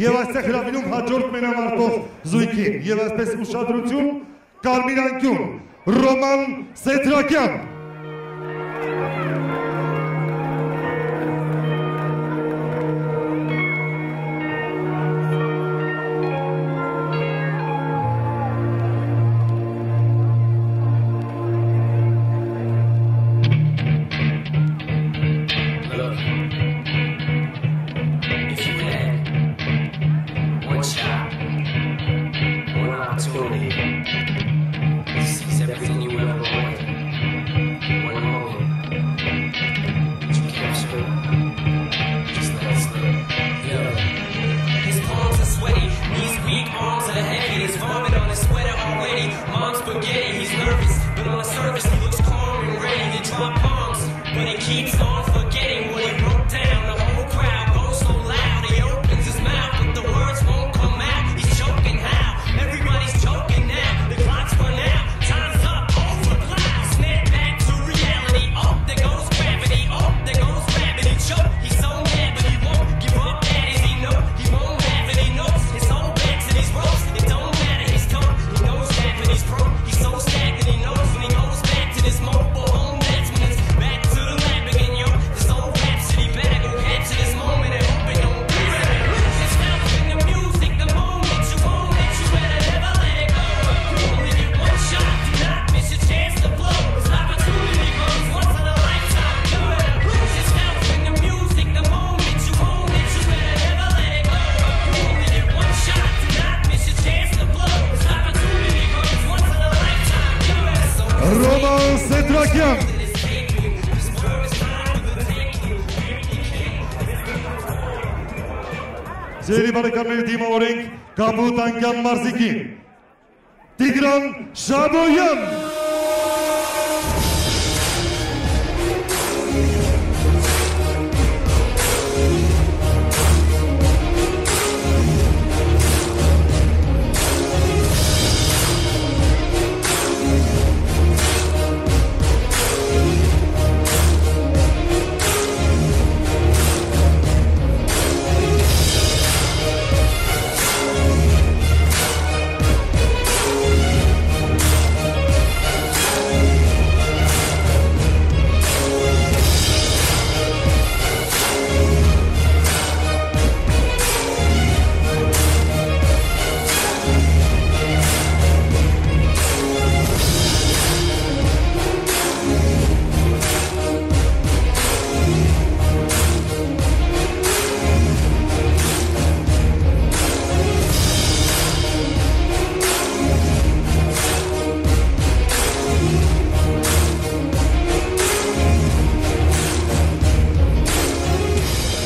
եւ այստեղ հրավիրում հաջորդ մենամարտով զույգին եւ այսպես ուշադրություն Կարմիր անկյուն Ռոման Սետրակյան Seri Barakarlı Dima Orenk, Kamutan Kan Marzikin. Tigran Shaboyan.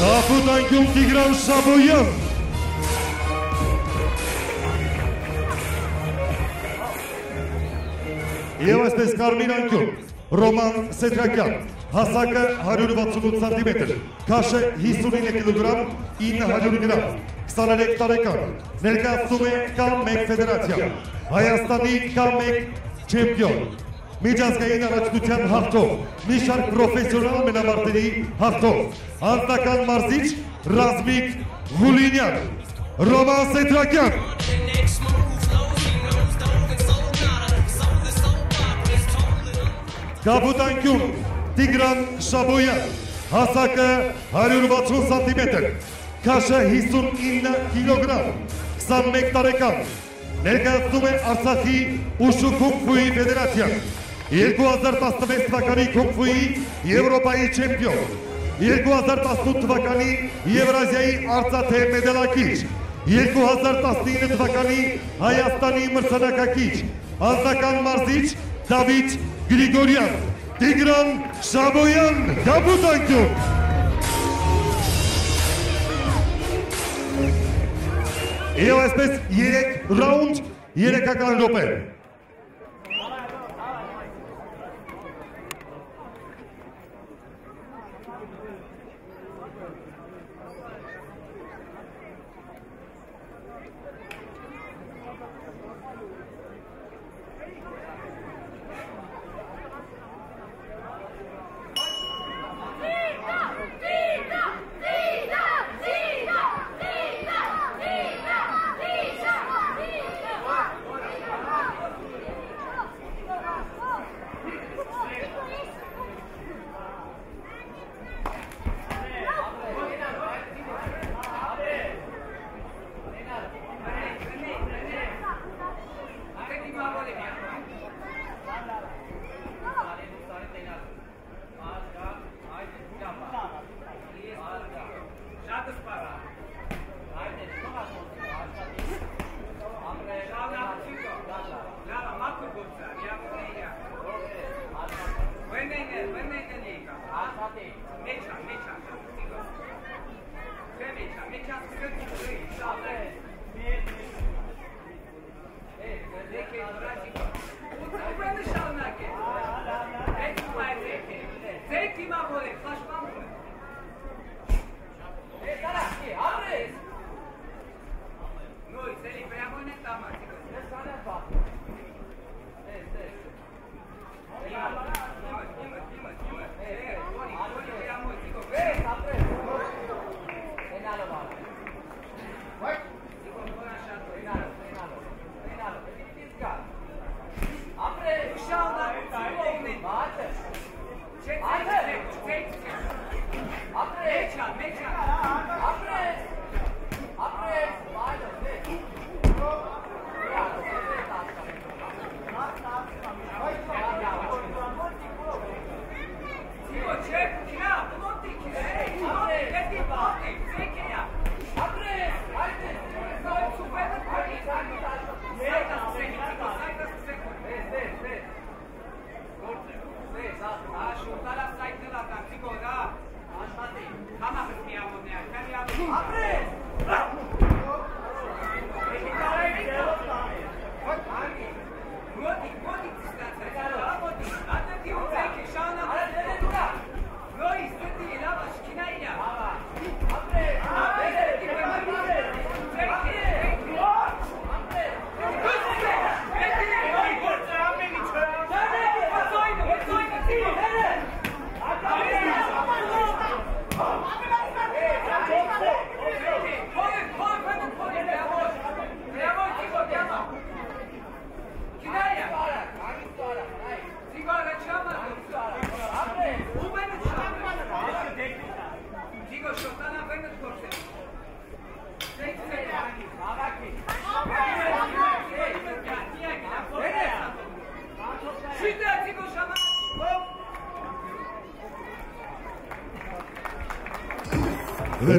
Ապուտանքում Տիգրան Սաբոյան Եվ այսպես կարմիր անքում Ռոման Սետրակյան հասակը 168 սանտիմետր, կաշը 59 կիլոգրամ, 900 գրամ, 23 տարեկան, ներկացում է կամ մեկ ֆեդերացիա, Հայաստանի կամ մեկ չեմպիոն, միջազգային առաջնության հարթով, մի շարք պրոֆեսիոնալ մենամարտերի հարթով, արտական մարզիչ Ռազմիկ Ղուլինյան, Ռոմա Սետրակյան։ Գավուտանկյուն Տիգրան Շաբոյան, հասակը 160 սանտիմետր, քաշը 59 կիլոգրամ, 21 տարեկան, ներկայացնում է Արցախի ուշուկում քույի ֆեդերացիան։ 2016 թվականի կոկվուի Եվրոպայի չեմպիոն, 2018 թվականի Եվրազիայի արծաթե մեդելակիչ, 2019 թվականի Հայաստանի մրցանակակիչ, ազնական մարզիչ Դավիթ Գրիգորյան, Տիգրան Շաբոյան, Դաբուտանքյուն։ Եվ այսպես երեկ ռաունդ երեկական ռոպեր։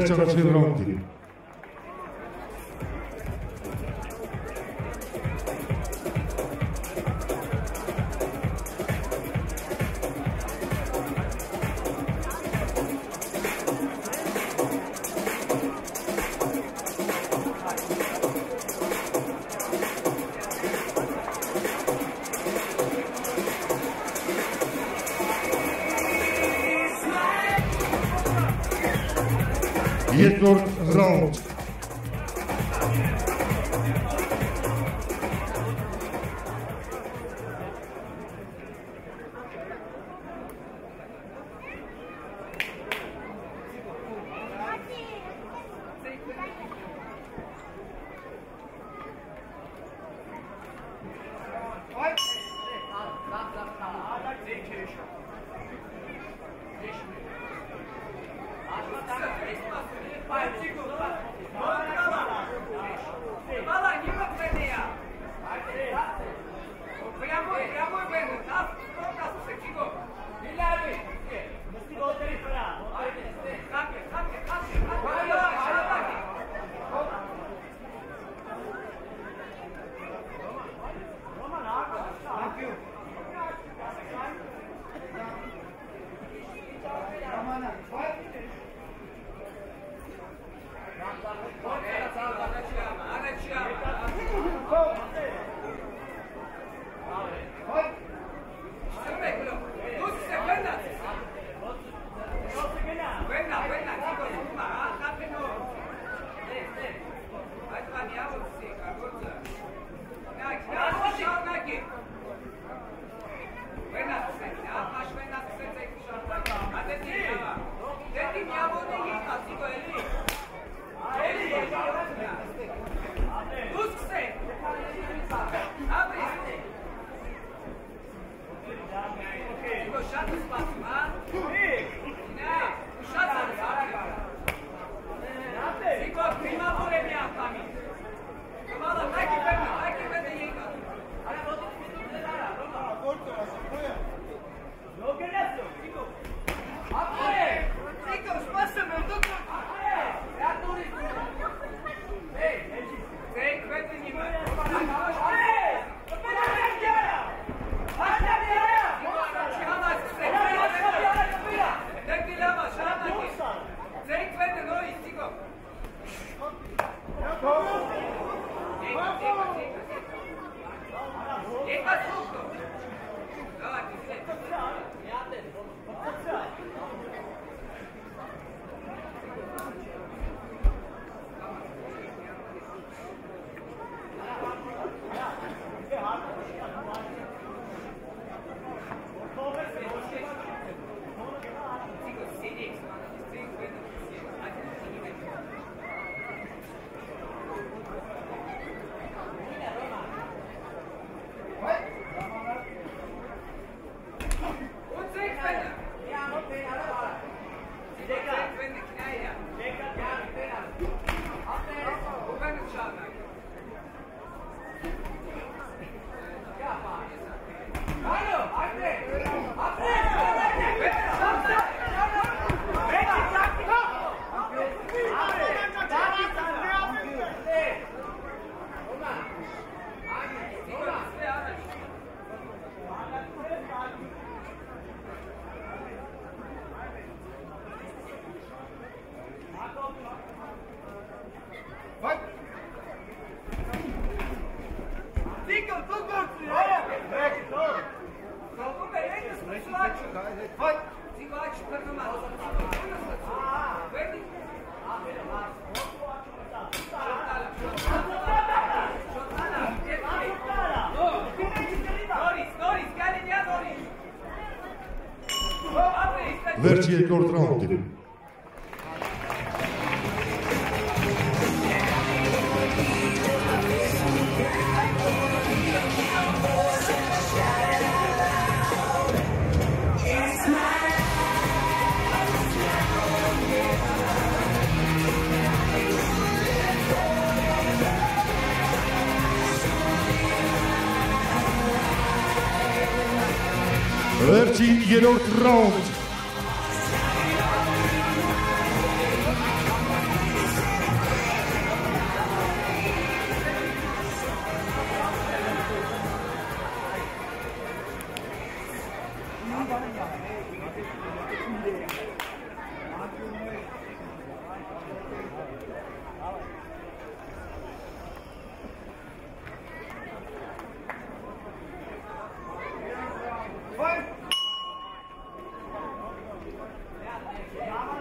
Վերջ առաջին ռաունդին։ Երկրորդ ռաունդ։ はいチーズ。Վերջ երկրորդ ռաունդին։ 13 year old drones Yeah.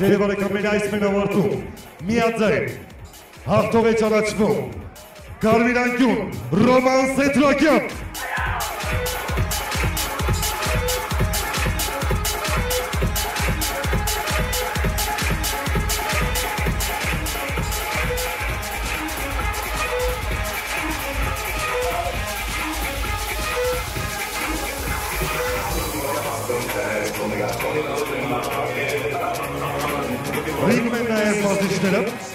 Ձեր բարեկամներ այս մենավարտում միաձայն հաղթող է ճանաչվում Կարմիրանկյուն Ռոման Սետրակյան raised it up.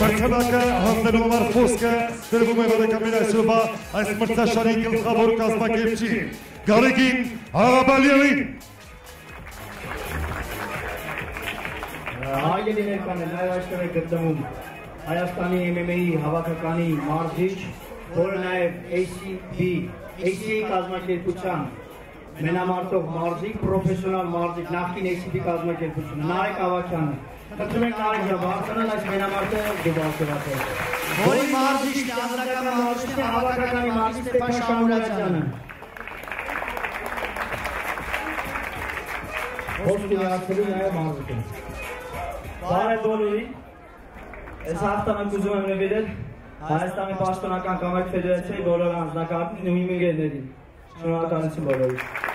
مرحبا كهندل عمر فوسكا تلبومي بدك من سوبا اسمرتا شريك الخبر كاسبا كيفشي غارقين عرباليين Հարգելի ներկաներ, նաև այստեղ է գտնվում Հայաստանի MMA-ի հավաքականի մարզիչ, որը նաև ACB, ACB կազմակերպության մենամարտող մարզիկ, պրոֆեսիոնալ մարզիկ, նախկին ACB կազմակերպությունը, Նարեկ Ավակյանը։ Խնդրում ենք Նարեկ ջան, բարձրանալ այս մենամարտը դու բարձրացրել։ Որի մարզիչն է, ազգական մարզիչն է, հավաքականի մարզիչ Ստեփան Շամուրատյանը։ Խոսքի միացնելու նաև մարզիկը։ Բարև բոլորին։ Այս հաղթանակ ուզում եմ նվիրել Հայաստանի պաշտոնական կամակ ֆեդերացիայի բոլոր անձնակազմին ու իմ ընկերներին։ Շնորհակալություն բոլորին։